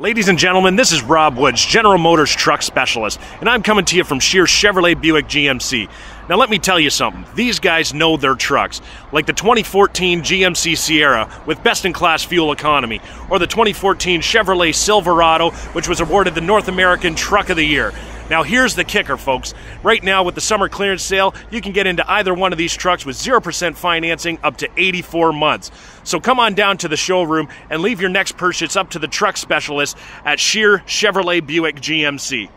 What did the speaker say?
Ladies and gentlemen, this is Rob Woods, General Motors truck specialist, and I'm coming to you from Scherer Chevrolet Buick GMC. Now, let me tell you something. These guys know their trucks, like the 2014 GMC Sierra with best in class fuel economy, or the 2014 Chevrolet Silverado, which was awarded the North American Truck of the Year. Now, here's the kicker, folks. Right now, with the summer clearance sale, you can get into either one of these trucks with 0% financing up to 84 months. So come on down to the showroom and leave your next purchase up to the truck specialist at Scherer Chevrolet Buick GMC.